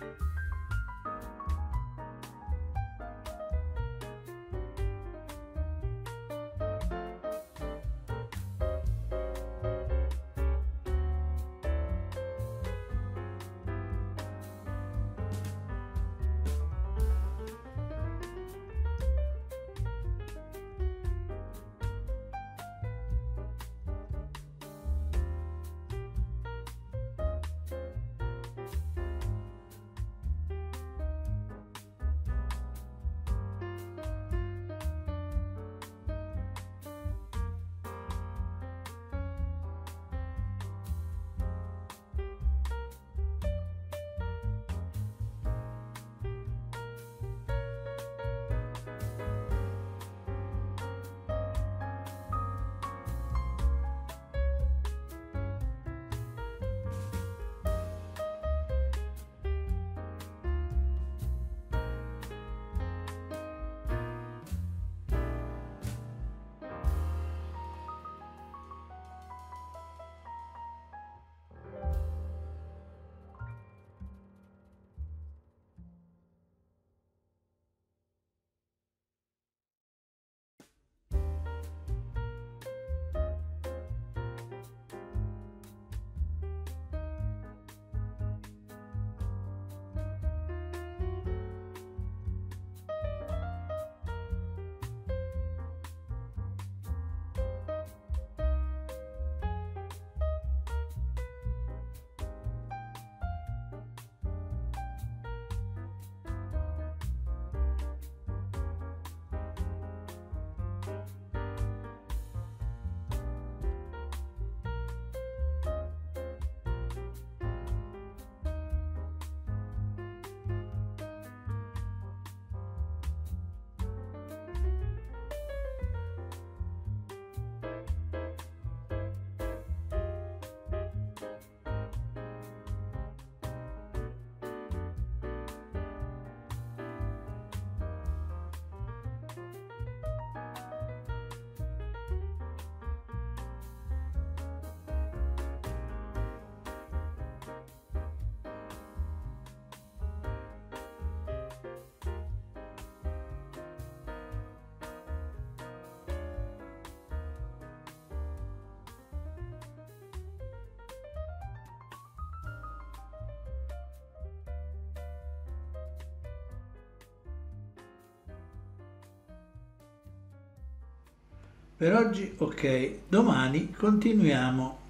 Thank you. Per oggi ok, domani continuiamo.